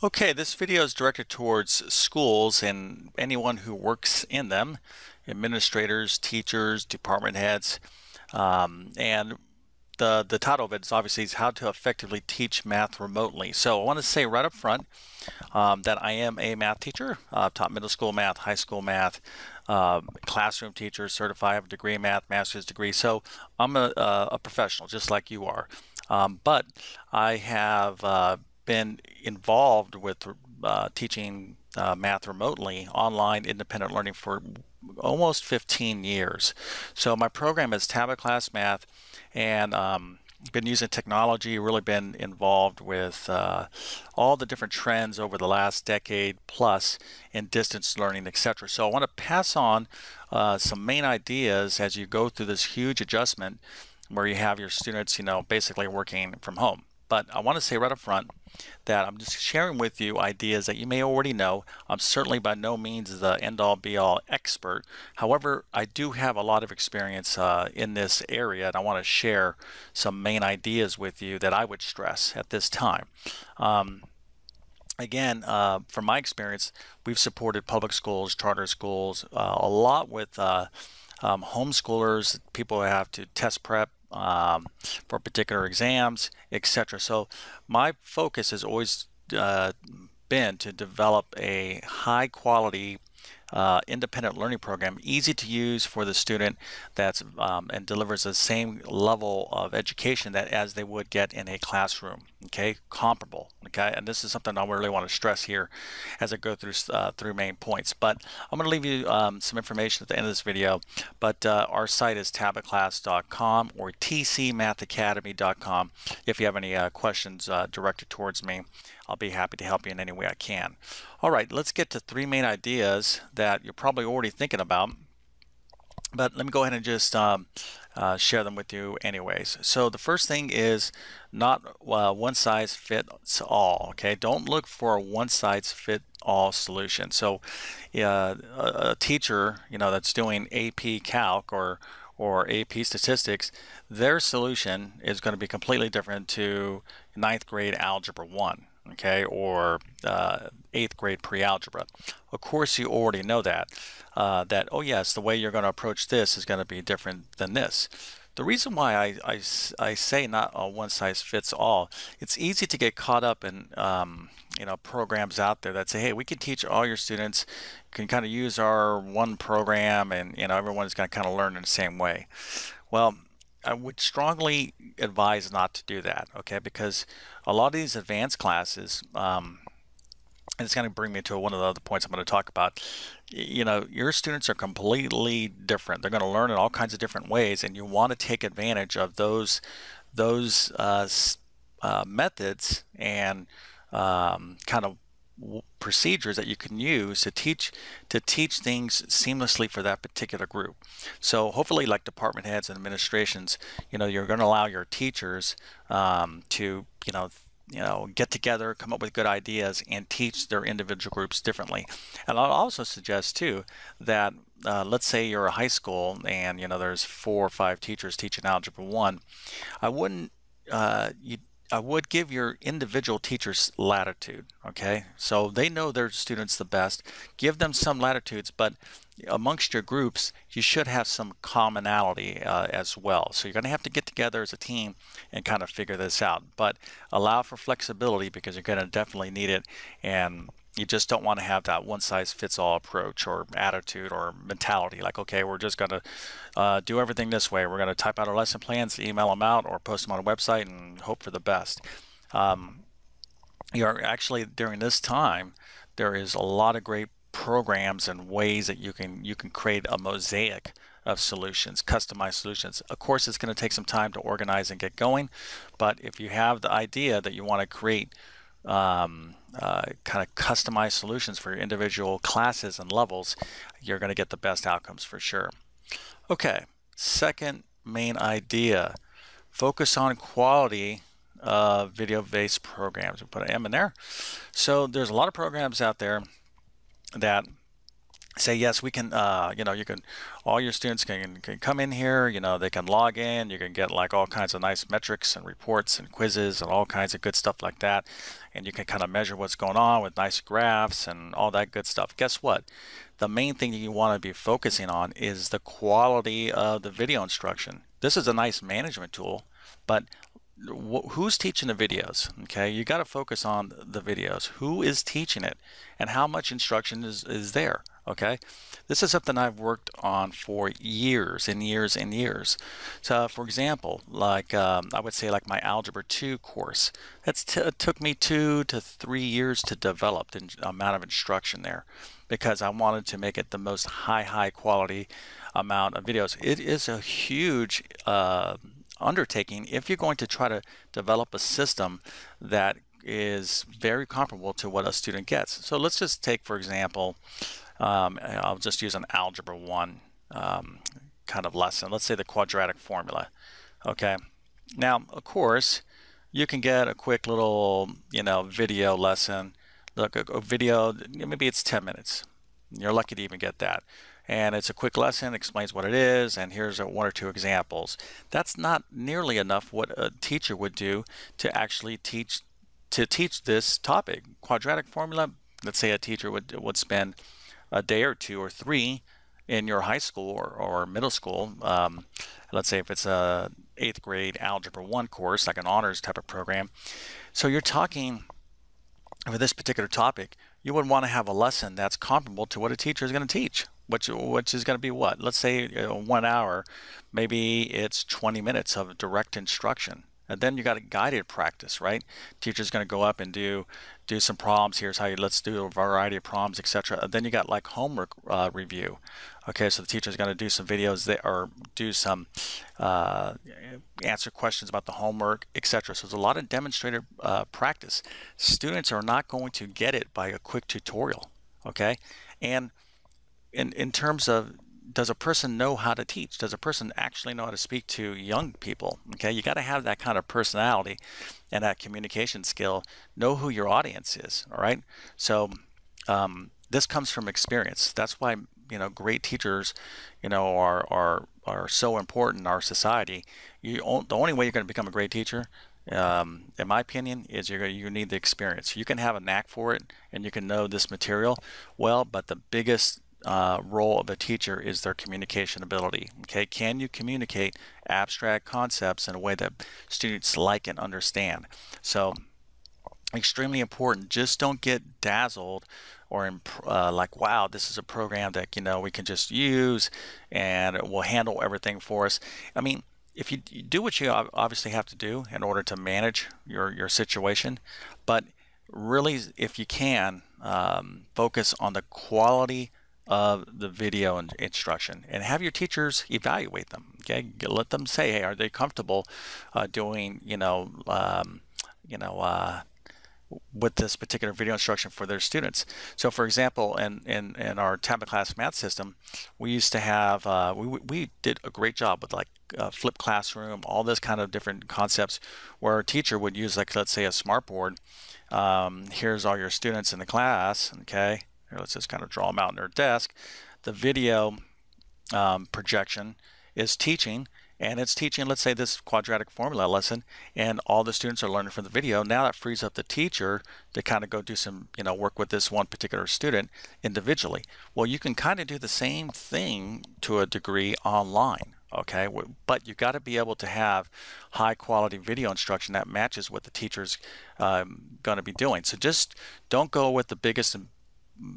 Okay, this video is directed towards schools and anyone who works in them, administrators, teachers, department heads, um, and the, the title of it is obviously is how to effectively teach math remotely. So I want to say right up front um, that I am a math teacher. I've taught middle school math, high school math, uh, classroom teacher, certified, have a degree in math, master's degree. So I'm a, a professional just like you are. Um, but I have uh, been involved with uh, teaching uh, math remotely, online, independent learning for almost 15 years. So my program is TabletClass Math, and um, been using technology, really been involved with uh, all the different trends over the last decade plus in distance learning, etc. So I want to pass on uh, some main ideas as you go through this huge adjustment where you have your students, you know, basically working from home. But I want to say right up front that I'm just sharing with you ideas that you may already know. I'm certainly by no means the end-all be-all expert. However, I do have a lot of experience uh, in this area and I want to share some main ideas with you that I would stress at this time. Um, again, uh, from my experience, we've supported public schools, charter schools, uh, a lot with uh, um, homeschoolers, people who have to test prep um, for particular exams, etc. So my focus has always uh, been to develop a high quality uh, independent learning program, easy to use for the student that's um, and delivers the same level of education that as they would get in a classroom. Okay, comparable. Okay, and this is something I really want to stress here as I go through uh, through main points. But I'm going to leave you um, some information at the end of this video. But uh, our site is tabletclass.com or tcmathacademy.com. If you have any uh, questions uh, directed towards me, I'll be happy to help you in any way I can. All right, let's get to three main ideas that you're probably already thinking about. But let me go ahead and just um, uh, share them with you anyways. So the first thing is not uh, one size fits all. Okay, don't look for a one size fit all solution. So uh, a, a teacher, you know, that's doing AP Calc or or AP statistics, their solution is going to be completely different to ninth grade algebra 1 okay, or uh, eighth grade pre-algebra. Of course, you already know that, uh, that, oh yes, the way you're going to approach this is going to be different than this. The reason why I, I, I say not a one size fits all, it's easy to get caught up in um, you know programs out there that say, hey, we can teach all your students, can kind of use our one program, and you know everyone's going to kind of learn in the same way. Well, I would strongly advise not to do that, okay? Because a lot of these advanced classes, um, and it's going to bring me to one of the other points I'm going to talk about. You know, your students are completely different. They're going to learn in all kinds of different ways, and you want to take advantage of those those uh, uh, methods and um, kind of procedures that you can use to teach to teach things seamlessly for that particular group. So hopefully like department heads and administrations, you know, you're going to allow your teachers um, to, you know, you know, get together, come up with good ideas, and teach their individual groups differently. And I'll also suggest too that uh, let's say you're a high school and you know there's four or five teachers teaching algebra one. I wouldn't uh, you I would give your individual teachers latitude, okay? So they know their students the best. Give them some latitudes, but amongst your groups, you should have some commonality uh, as well. So you're going to have to get together as a team and kind of figure this out. But allow for flexibility because you're going to definitely need it. And you just don't want to have that one size fits all approach or attitude or mentality like okay we're just going to uh, do everything this way we're going to type out our lesson plans email them out or post them on a website and hope for the best um, you're actually during this time there is a lot of great programs and ways that you can you can create a mosaic of solutions, customized solutions. Of course, it's going to take some time to organize and get going, but if you have the idea that you want to create um, uh, kind of customized solutions for your individual classes and levels, you're going to get the best outcomes for sure. Okay, second main idea, focus on quality uh, video-based programs. We put an M in there. So there's a lot of programs out there that say yes we can uh, you know you can all your students can, can come in here you know they can log in you can get like all kinds of nice metrics and reports and quizzes and all kinds of good stuff like that and you can kind of measure what's going on with nice graphs and all that good stuff. Guess what? The main thing that you want to be focusing on is the quality of the video instruction. This is a nice management tool but who's teaching the videos okay? You got to focus on the videos. Who is teaching it? And how much instruction is, is there okay? This is something I've worked on for years and years and years. So for example like um, I would say like my algebra 2 course. That's it took me two to three years to develop the amount of instruction there because I wanted to make it the most high high quality amount of videos. It is a huge uh, undertaking if you're going to try to develop a system that is very comparable to what a student gets. So let's just take, for example, um, I'll just use an Algebra 1 um, kind of lesson. Let's say the quadratic formula. Okay. Now, of course, you can get a quick little, you know, video lesson. Look, a, a video, maybe it's 10 minutes. You're lucky to even get that and it's a quick lesson, explains what it is, and here's one or two examples. That's not nearly enough what a teacher would do to actually teach to teach this topic. Quadratic formula, let's say a teacher would, would spend a day or two or three in your high school or, or middle school. Um, let's say if it's a eighth grade algebra one course, like an honors type of program. So you're talking for this particular topic, you would want to have a lesson that's comparable to what a teacher is going to teach which which is going to be what? Let's say one hour, maybe it's 20 minutes of direct instruction. And then you got a guided practice, right? Teacher's going to go up and do do some problems. Here's how you let's do a variety of problems, etc. Then you got like homework uh, review. Okay, so the teacher's going to do some videos that or do some uh, answer questions about the homework, etc. So there's a lot of demonstrated uh, practice. Students are not going to get it by a quick tutorial. Okay, and in in terms of does a person know how to teach? Does a person actually know how to speak to young people? Okay, you got to have that kind of personality and that communication skill. Know who your audience is. All right. So um, this comes from experience. That's why you know great teachers, you know, are are are so important in our society. You the only way you're going to become a great teacher um, in my opinion, is you you need the experience. You can have a knack for it, and you can know this material well, but the biggest uh, role of a teacher is their communication ability. Okay, can you communicate abstract concepts in a way that students like and understand? So, extremely important. Just don't get dazzled or uh, like, wow, this is a program that you know we can just use and it will handle everything for us. I mean, if you, you do what you obviously have to do in order to manage your your situation, but really, if you can, um, focus on the quality of the video instruction and have your teachers evaluate them. Okay, let them say, hey, are they comfortable uh, doing, you know, um, you know, uh, with this particular video instruction for their students. So for example, in, in, in our tablet class math system, we used to have, uh, we, we did a great job with like uh, flip classroom, all this kind of different concepts where a teacher would use like, let's say a smartboard. Um, here's all your students in the class, okay, here, let's just kind of draw them out in their desk. The video um, projection is teaching and it's teaching, let's say this quadratic formula lesson, and all the students are learning from the video. Now that frees up the teacher to kind of go do some, you know, work with this one particular student individually. Well, you can kind of do the same thing to a degree online, okay? But you got to be able to have high quality video instruction that matches what the teacher's um, going to be doing. So just don't go with the biggest and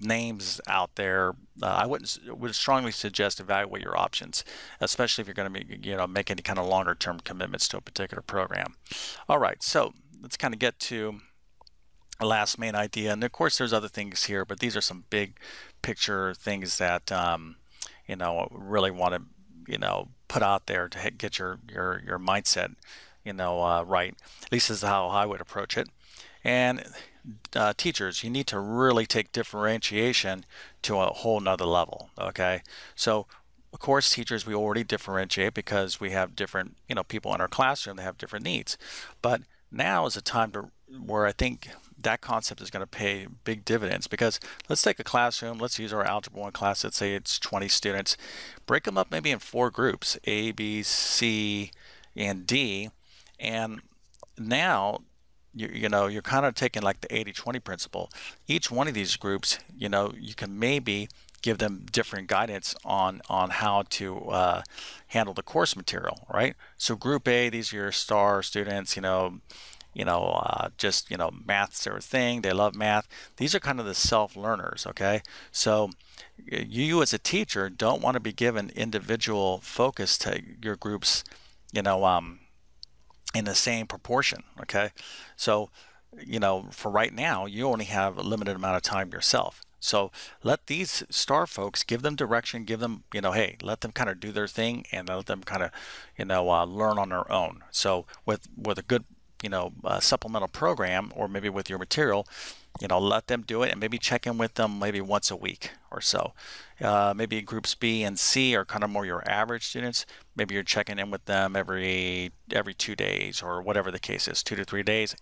names out there, uh, I wouldn't would strongly suggest evaluate your options, especially if you're going to be you know make any kind of longer term commitments to a particular program. All right, so let's kind of get to a last main idea, and of course there's other things here, but these are some big picture things that um, you know really want to you know put out there to get your your your mindset you know uh, right. At least this is how I would approach it. And uh, teachers, you need to really take differentiation to a whole nother level. Okay, so of course, teachers we already differentiate because we have different, you know, people in our classroom that have different needs. But now is a time to where I think that concept is going to pay big dividends because let's take a classroom, let's use our Algebra 1 class, let's say it's 20 students, break them up maybe in four groups, A, B, C, and D, and now you, you know you're kind of taking like the 80-20 principle. Each one of these groups, you know, you can maybe give them different guidance on on how to uh, handle the course material, right? So group A, these are your star students, you know, you know, uh, just you know, math's their thing. They love math. These are kind of the self-learners, okay? So you as a teacher don't want to be given individual focus to your groups, you know, um, in the same proportion, okay? So, you know, for right now, you only have a limited amount of time yourself. So let these star folks give them direction, give them, you know, hey, let them kind of do their thing and let them kind of, you know, uh, learn on their own. So with with a good, you know, uh, supplemental program or maybe with your material, you know, let them do it and maybe check in with them maybe once a week or so. Uh, maybe groups B and C are kind of more your average students. Maybe you're checking in with them every every two days or whatever the case is, two to three days.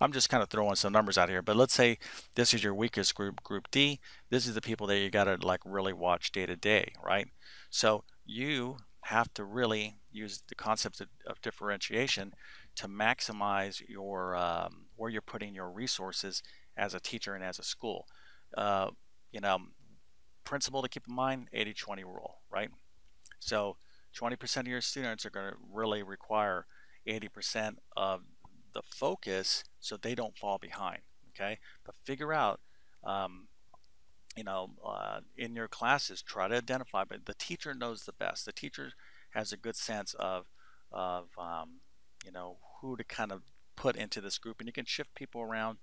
I'm just kind of throwing some numbers out here, but let's say this is your weakest group, group D. This is the people that you got to like really watch day to day, right? So you have to really use the concepts of, of differentiation to maximize your um, where you're putting your resources as a teacher and as a school. Uh, you know, principle to keep in mind: 80-20 rule, right? So 20% of your students are going to really require 80% of the focus so they don't fall behind. Okay, but figure out, um, you know, uh, in your classes, try to identify. But the teacher knows the best. The teacher has a good sense of, of um, you know, who to kind of put into this group, and you can shift people around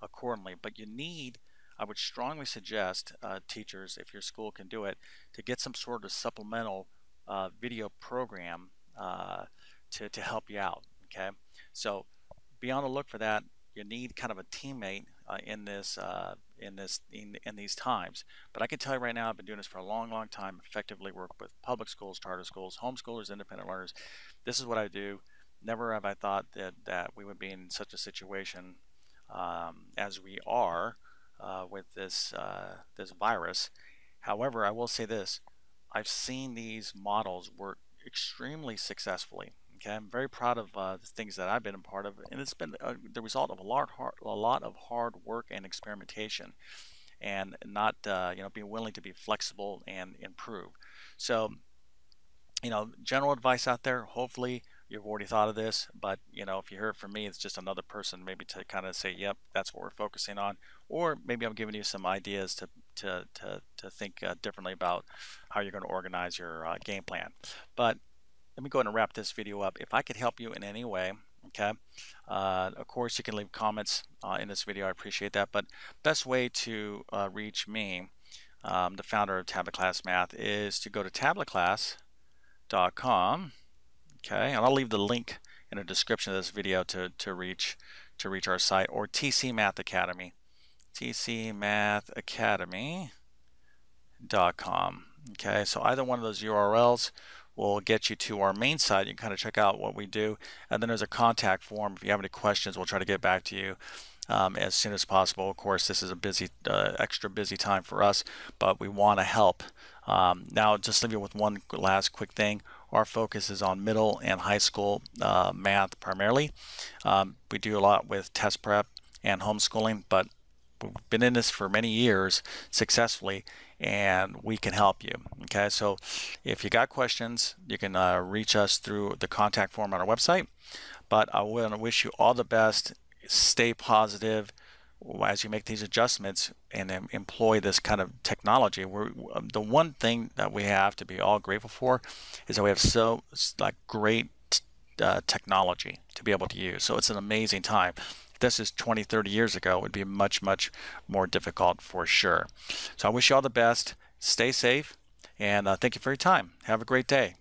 accordingly. But you need I would strongly suggest uh, teachers, if your school can do it, to get some sort of supplemental uh, video program uh, to, to help you out. Okay, so be on the look for that. You need kind of a teammate uh, in this uh, in this in, in these times. But I can tell you right now, I've been doing this for a long, long time. Effectively work with public schools, charter schools, homeschoolers, independent learners. This is what I do. Never have I thought that that we would be in such a situation um, as we are uh, with this uh, this virus. However, I will say this: I've seen these models work extremely successfully. Okay, I'm very proud of uh, the things that I've been a part of, and it's been uh, the result of a lot, hard, a lot of hard work and experimentation, and not uh, you know being willing to be flexible and improve. So, you know, general advice out there. Hopefully, you've already thought of this, but you know, if you hear it from me, it's just another person maybe to kind of say, "Yep, that's what we're focusing on," or maybe I'm giving you some ideas to to to, to think uh, differently about how you're going to organize your uh, game plan. But let me go ahead and wrap this video up. If I could help you in any way, okay, uh, of course you can leave comments uh, in this video. I appreciate that. But best way to uh, reach me, um, the founder of TabletClass Math, is to go to tabletclass.com. Okay, and I'll leave the link in the description of this video to to reach to reach our site or TC Math Academy, tcmathacademy.com. Okay, so either one of those URLs will get you to our main site. You can kind of check out what we do. And then there's a contact form. If you have any questions, we'll try to get back to you um, as soon as possible. Of course, this is a busy, uh, extra busy time for us, but we want to help. Um, now, just leave you with one last quick thing. Our focus is on middle and high school uh, math primarily. Um, we do a lot with test prep and homeschooling, but we've been in this for many years successfully and we can help you okay? So if you got questions you can uh, reach us through the contact form on our website but I want to wish you all the best. Stay positive as you make these adjustments and employ this kind of technology we're, the one thing that we have to be all grateful for is that we have so like great uh, technology to be able to use so it's an amazing time If this is 20, 30 years ago, it would be much, much more difficult for sure. So I wish you all the best. Stay safe, and uh, thank you for your time. Have a great day.